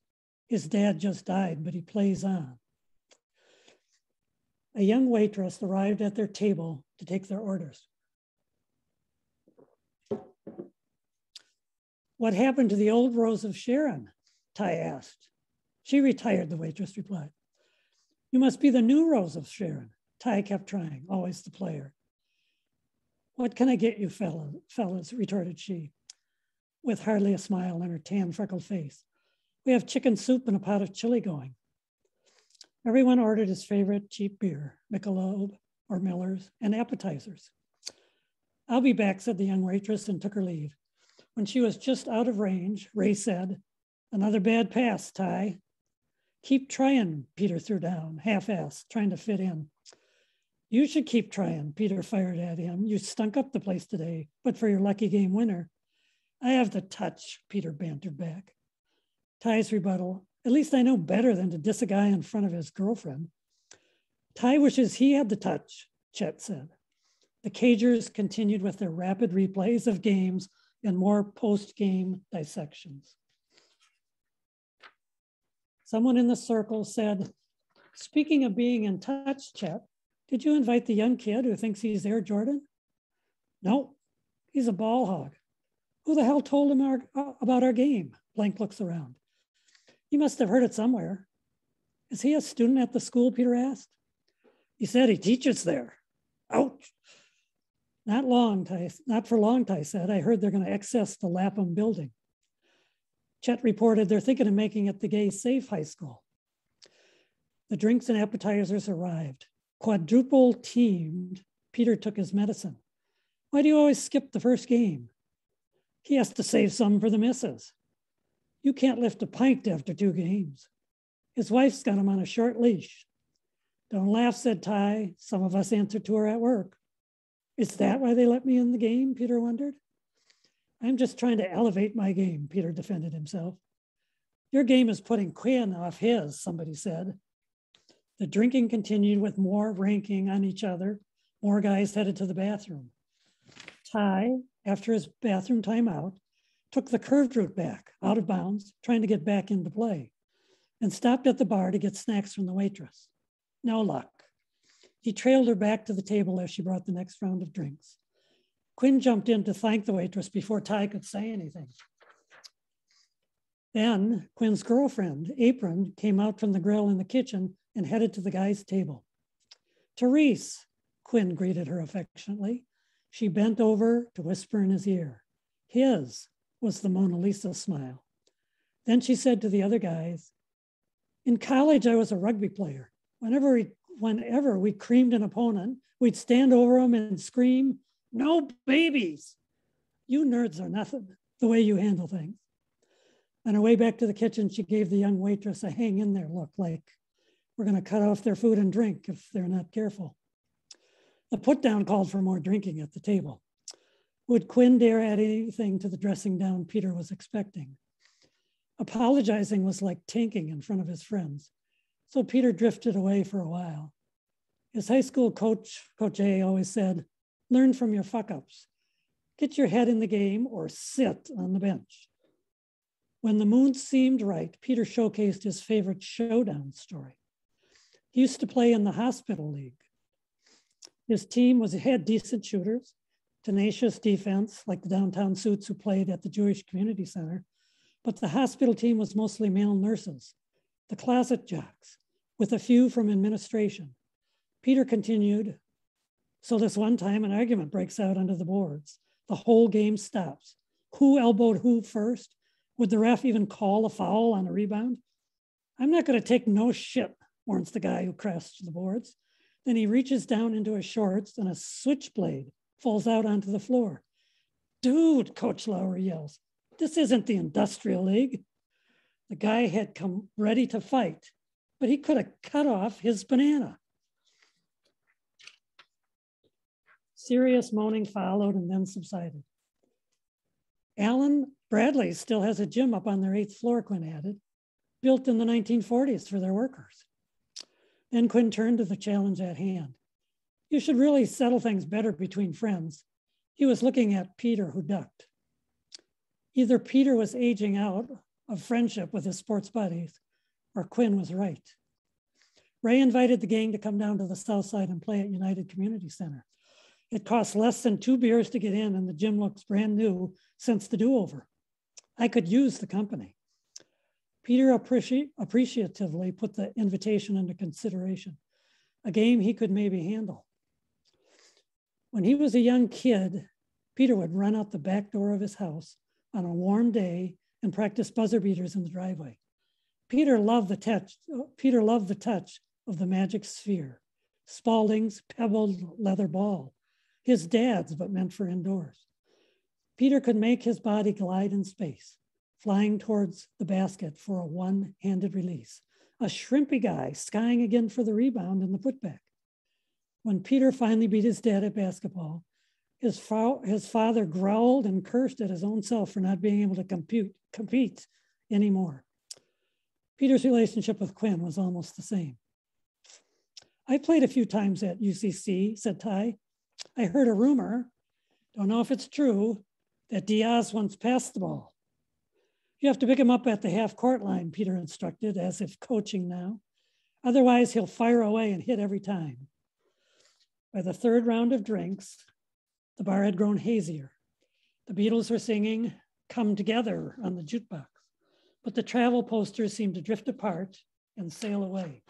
his dad just died, but he plays on. A young waitress arrived at their table to take their orders. What happened to the old Rose of Sharon? Ty asked. She retired, the waitress replied. You must be the new Rose of Sharon. Ty kept trying, always the player. What can I get you, fellas? fellas retorted she, with hardly a smile on her tan, freckled face. We have chicken soup and a pot of chili going. Everyone ordered his favorite cheap beer, Michelob or Miller's, and appetizers. I'll be back, said the young waitress and took her leave. When she was just out of range, Ray said, Another bad pass, Ty. Keep trying, Peter threw down, half-assed, trying to fit in. You should keep trying, Peter fired at him. You stunk up the place today, but for your lucky game winner. I have the touch, Peter bantered back. Ty's rebuttal, at least I know better than to diss a guy in front of his girlfriend. Ty wishes he had the touch, Chet said. The Cagers continued with their rapid replays of games and more post-game dissections. Someone in the circle said, speaking of being in touch, Chet, did you invite the young kid who thinks he's Air Jordan? No, he's a ball hog. Who the hell told him our, uh, about our game? Blank looks around. He must have heard it somewhere. Is he a student at the school? Peter asked. He said he teaches there. Ouch. Not long, Ty, not for long, Ty said. I heard they're going to access the Lapham building. Chet reported they're thinking of making it the gay safe high school. The drinks and appetizers arrived. Quadruple teamed, Peter took his medicine. Why do you always skip the first game? He has to save some for the misses. You can't lift a pint after two games. His wife's got him on a short leash. Don't laugh, said Ty. Some of us answer to her at work. Is that why they let me in the game? Peter wondered. I'm just trying to elevate my game, Peter defended himself. Your game is putting Quinn off his, somebody said. The drinking continued with more ranking on each other. More guys headed to the bathroom. Ty, after his bathroom timeout, took the curved route back, out of bounds, trying to get back into play, and stopped at the bar to get snacks from the waitress. No luck. He trailed her back to the table as she brought the next round of drinks. Quinn jumped in to thank the waitress before Ty could say anything. Then Quinn's girlfriend, Apron, came out from the grill in the kitchen and headed to the guy's table. Therese, Quinn greeted her affectionately. She bent over to whisper in his ear. His was the Mona Lisa smile. Then she said to the other guys, In college, I was a rugby player. Whenever we, whenever we creamed an opponent, we'd stand over him and scream, no babies. You nerds are nothing, the way you handle things. On her way back to the kitchen, she gave the young waitress a hang in there look like we're going to cut off their food and drink if they're not careful. The put down called for more drinking at the table. Would Quinn dare add anything to the dressing down Peter was expecting? Apologizing was like tanking in front of his friends. So Peter drifted away for a while. His high school coach, Coach A, always said, learn from your fuck ups. Get your head in the game or sit on the bench. When the moon seemed right, Peter showcased his favorite showdown story. He used to play in the hospital league. His team was had decent shooters, tenacious defense, like the downtown suits who played at the Jewish Community Center, but the hospital team was mostly male nurses, the closet jocks, with a few from administration. Peter continued, so this one time an argument breaks out under the boards. The whole game stops. Who elbowed who first? Would the ref even call a foul on a rebound? I'm not going to take no shit, warns the guy who crashed the boards. Then he reaches down into his shorts and a switchblade falls out onto the floor. Dude, Coach Lowry yells, this isn't the industrial league. The guy had come ready to fight, but he could have cut off his banana. Serious moaning followed and then subsided. Allen Bradley still has a gym up on their eighth floor, Quinn added, built in the 1940s for their workers. Then Quinn turned to the challenge at hand. You should really settle things better between friends. He was looking at Peter, who ducked. Either Peter was aging out of friendship with his sports buddies, or Quinn was right. Ray invited the gang to come down to the south side and play at United Community Center. It costs less than two beers to get in, and the gym looks brand new since the do over. I could use the company. Peter appreci- appreciatively put the invitation into consideration, a game he could maybe handle. When he was a young kid, Peter would run out the back door of his house on a warm day and practice buzzer beaters in the driveway. Peter loved the touch, Peter loved the touch of the magic sphere, Spalding's pebbled leather ball, his dad's, but meant for indoors. Peter could make his body glide in space, flying towards the basket for a one handed release, a shrimpy guy skying again for the rebound and the putback. When Peter finally beat his dad at basketball, his, fa- his father growled and cursed at his own self for not being able to compute, compete anymore. Peter's relationship with Quinn was almost the same. I played a few times at UCC, said Ty. I heard a rumor, don't know if it's true, that Diaz once passed the ball. You have to pick him up at the half court line, Peter instructed, as if coaching now. Otherwise, he'll fire away and hit every time. By the third round of drinks, the bar had grown hazier. The Beatles were singing Come Together on the jukebox, but the travel posters seemed to drift apart and sail away.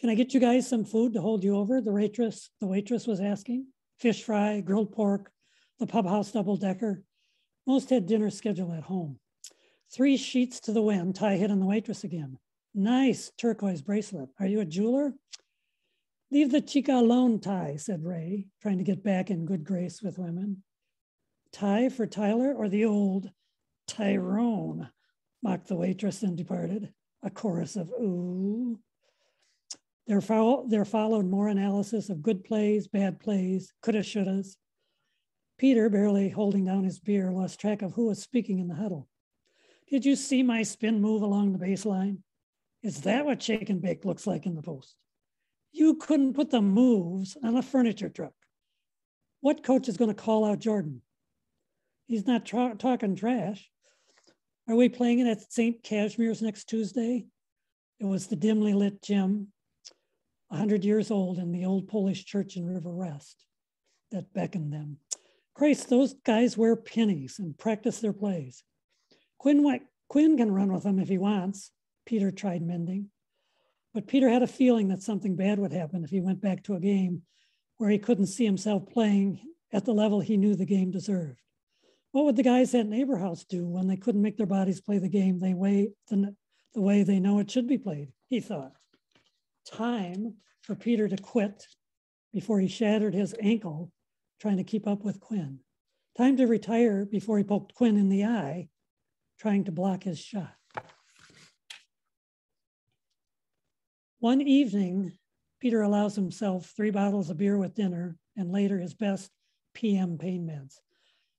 Can I get you guys some food to hold you over? The waitress, the waitress was asking. Fish fry, grilled pork, the pub house double decker. Most had dinner scheduled at home. Three sheets to the wind, Ty hit on the waitress again. Nice turquoise bracelet. Are you a jeweler? Leave the chica alone, Ty, said Ray, trying to get back in good grace with women. Ty for Tyler or the old Tyrone, mocked the waitress and departed. A chorus of ooh. There, fo- there followed more analysis of good plays, bad plays, coulda, shouldas. Peter, barely holding down his beer, lost track of who was speaking in the huddle. Did you see my spin move along the baseline? Is that what shake and bake looks like in the post? You couldn't put the moves on a furniture truck. What coach is going to call out Jordan? He's not tra- talking trash. Are we playing it at St. Casimir's next Tuesday? It was the dimly lit gym 100 years old in the old Polish church in River West that beckoned them. Christ, those guys wear pennies and practice their plays. Quinn, Quinn can run with them if he wants. Peter tried mending. But Peter had a feeling that something bad would happen if he went back to a game where he couldn't see himself playing at the level he knew the game deserved. What would the guys at Neighbor House do when they couldn't make their bodies play the game they way, the, the way they know it should be played? He thought time for Peter to quit before he shattered his ankle trying to keep up with Quinn. Time to retire before he poked Quinn in the eye trying to block his shot. One evening, Peter allows himself three bottles of beer with dinner and later his best PM pain meds.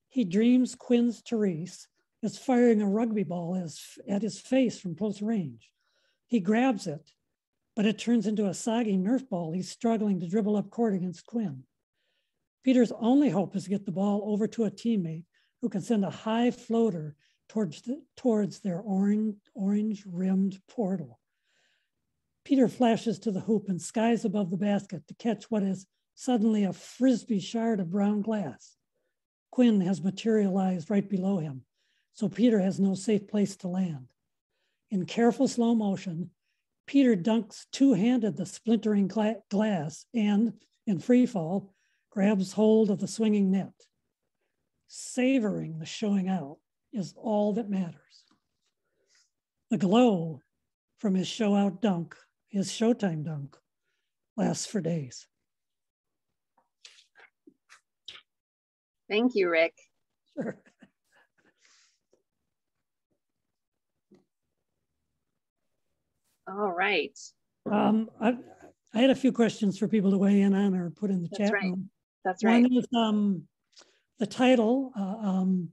He dreams Quinn's Therese is firing a rugby ball at his face from close range. He grabs it, but it turns into a soggy Nerf ball he's struggling to dribble up court against Quinn. Peter's only hope is to get the ball over to a teammate who can send a high floater towards, the, towards their orange, orange rimmed portal. Peter flashes to the hoop and skies above the basket to catch what is suddenly a frisbee shard of brown glass. Quinn has materialized right below him, so Peter has no safe place to land. In careful slow motion, Peter dunks two-handed the splintering gla glass and, in free fall, grabs hold of the swinging net. Savoring the showing out is all that matters. The glow from his show out dunk, his showtime dunk, lasts for days. Thank you, Rick. Sure. All right. Um, I, I had a few questions for people to weigh in on or put in the That's chat right. room. That's right. One is um, the title. Uh, um,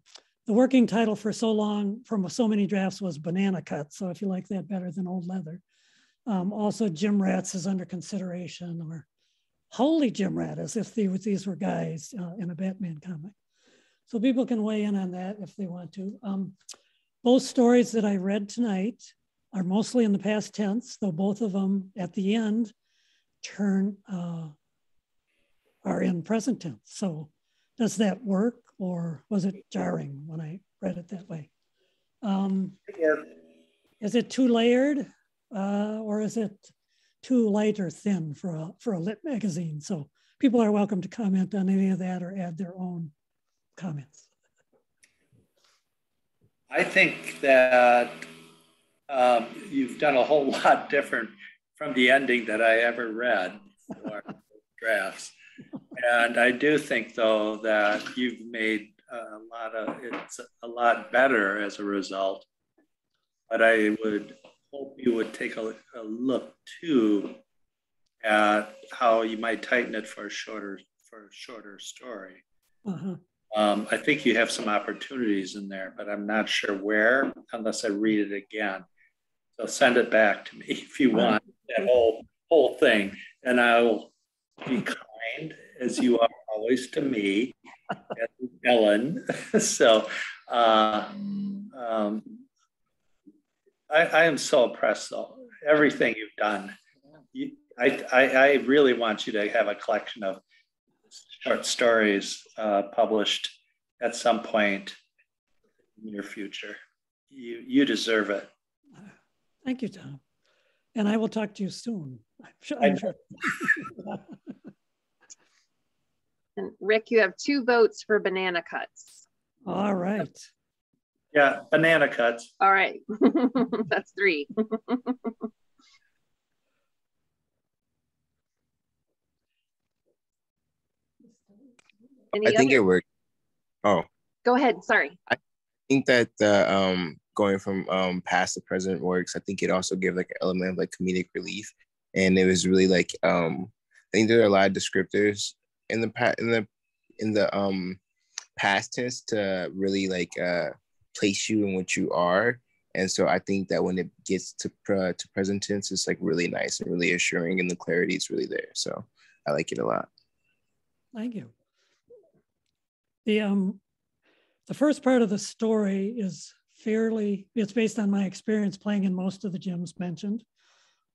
the working title for so long, from so many drafts, was Banana Cut. So if you like that better than Old Leather. Um, also, Gym Rats is under consideration, or Holy Gym Rat, as if these were guys uh, in a Batman comic. So people can weigh in on that if they want to. Um, both stories that I read tonight are mostly in the past tense, though both of them at the end turn uh, are in present tense. So does that work or was it jarring when I read it that way? Um, is it too layered uh, or is it too light or thin for a, for a lit magazine? So people are welcome to comment on any of that or add their own comments. I think that um, you've done a whole lot different from the ending that I ever read for drafts. And I do think, though, that you've made a lot of it's a lot better as a result. But I would hope you would take a, a look too at how you might tighten it for a shorter for a shorter story. Uh-huh. Um, I think you have some opportunities in there, but I'm not sure where unless I read it again. So send it back to me if you want that whole whole thing, and I'll be kind as you are always to me, Ellen. so uh, um, I, I, am so impressed though. Everything you've done. You, I, I, I, really want you to have a collection of short stories uh, published at some point in your future. You, you deserve it. Thank you, Tom. And I will talk to you soon. I'm sure. I'm sure. and Rick, you have two votes for banana cuts. All right. Yeah, banana cuts. All right. That's three. Any I think other? it worked. Oh. Go ahead. Sorry. I think that the um going from um past to present works. I think it also gave like an element of like comedic relief. And it was really like um I think there are a lot of descriptors in the past in the in the um past tense to really like uh place you in what you are. And so I think that when it gets to pre- to present tense, it's like really nice and really assuring, and the clarity is really there. So I like it a lot. Thank you. The um, the first part of the story is fairly. It's based on my experience playing in most of the gyms mentioned.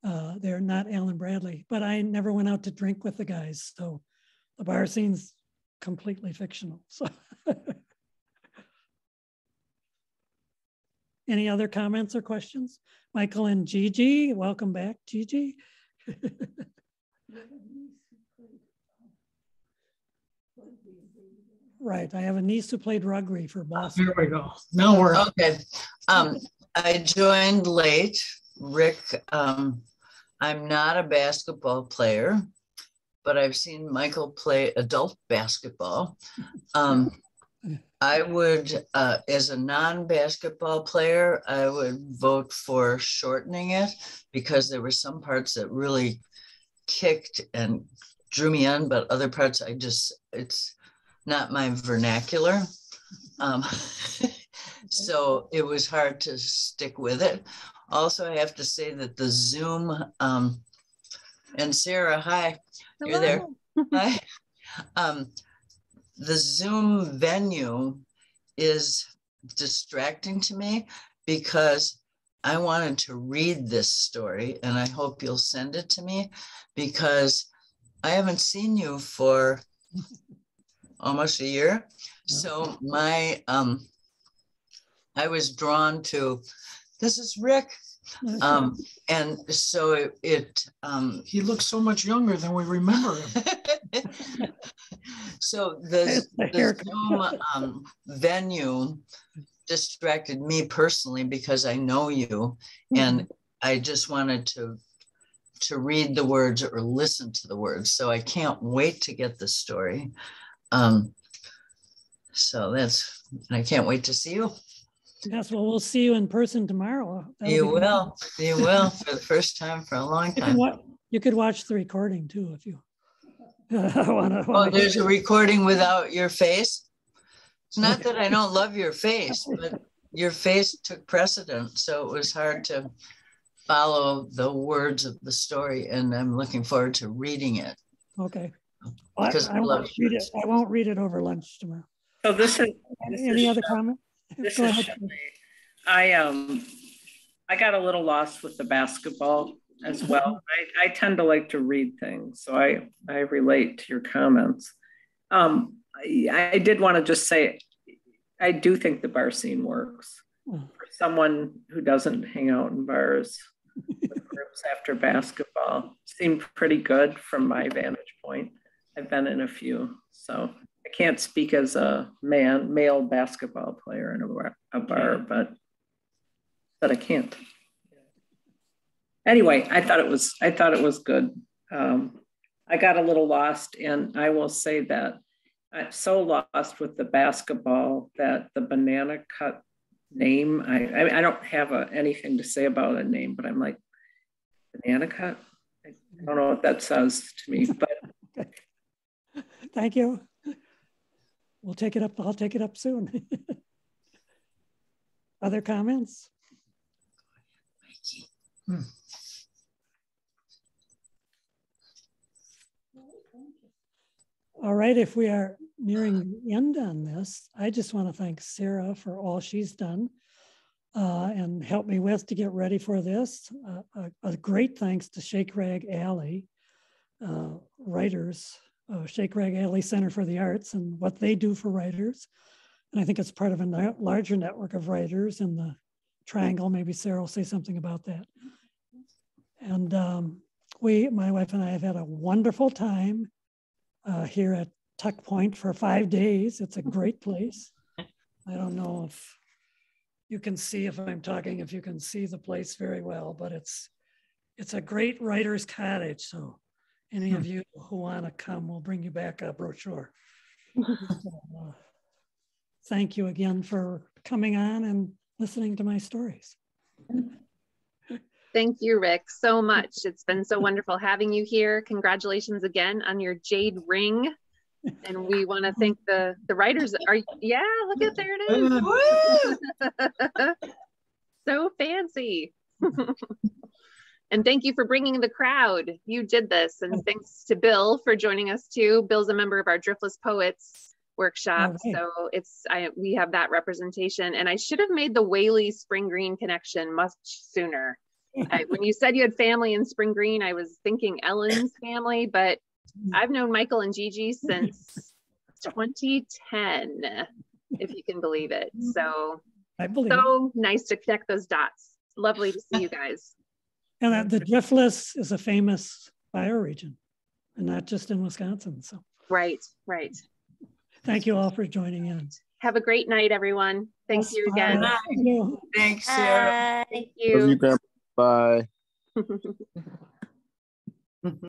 Uh, they're not Allen Bradley, but I never went out to drink with the guys, so the bar scene's completely fictional. So. Any other comments or questions? Michael and Gigi, welcome back, Gigi. right, I have a niece who played rugby for Boston. Here we go. Now we're okay. Um, I joined late. Rick, um, I'm not a basketball player, but I've seen Michael play adult basketball. Um, I would, uh, as a non-basketball player, I would vote for shortening it because there were some parts that really kicked and drew me in, but other parts I just, it's not my vernacular. Um, So it was hard to stick with it. Also, I have to say that the Zoom, um, and Sarah, hi, you're there. Hi. Um, the Zoom venue is distracting to me because I wanted to read this story and I hope you'll send it to me because I haven't seen you for almost a year. So my um I was drawn to this is Rick. Um and so it, it um He looks so much younger than we remember him. so the, the Zoom um, venue distracted me personally because I know you and Mm-hmm. I just wanted to to read the words or listen to the words. So I can't wait to get the story. Um, so that's I can't wait to see you. Yes, well, we'll see you in person tomorrow. That'll You will. You will for the first time for a long You time. wa- you could watch the recording too if you wanna. Oh, there's a recording without your face. It's not that I don't love your face, but your face took precedent, so it was hard to follow the words of the story. And I'm looking forward to reading it. Okay. Well, I Because I I love won't read it. I won't read it over lunch tomorrow. So this is, this Any is other Shelley. comment? This Go ahead. Shelley. I um I got a little lost with the basketball as well. I, I tend to like to read things, so I I relate to your comments. Um, I, I did want to just say, I do think the bar scene works Mm. for someone who doesn't hang out in bars with groups after basketball. Seemed pretty good from my vantage point. I've been in a few, so I can't speak as a man, male basketball player in a bar, a bar but but I can't. Anyway, I thought it was I thought it was good. Um, I got a little lost, and I will say that I'm so lost with the basketball that the banana cut name. I I, I don't have a, anything to say about a name, but I'm like banana cut. I don't know what that says to me, but Thank you. We'll take it up, I'll take it up soon. Other comments? All right, if we are nearing the end on this, I just want to thank Sarah for all she's done uh, and helped me with to get ready for this. Uh, a, a great thanks to Shake Rag Alley uh, writers, uh, Shake Rag Alley Center for the Arts and what they do for writers. And I think it's part of a larger network of writers in the triangle. Maybe Sarah will say something about that. And um, we, my wife and I have had a wonderful time uh, here at Tuck Point for five days. It's a great place. I don't know if you can see if I'm talking, if you can see the place very well, but it's it's a great writer's cottage. So any of you who want to come, we'll bring you back a brochure. So, uh, thank you again for coming on and listening to my stories. Thank you, Rick, so much. It's been so wonderful having you here. Congratulations again on your jade ring. And we want to thank the the writers. Are yeah, look at there it is. so fancy. And thank you for bringing the crowd. You did this, and oh. thanks to Bill for joining us too. Bill's a member of our Driftless Poets workshop, right. so it's I we have that representation. And I should have made the Whaley Spring Green connection much sooner. I, when you said you had family in Spring Green, I was thinking Ellen's family, but mm. I've known Michael and Gigi since 2010, if you can believe it. Mm-hmm. So, I believe. it. so nice to connect those dots. Lovely to see you guys. And that the Driftless is a famous bioregion and not just in Wisconsin. So Right, right. thank you all for joining in. Have a great night, everyone. Thank you again. Bye. Thank you. Thanks, Sarah. Thank Love you, you. Grandpa. Bye.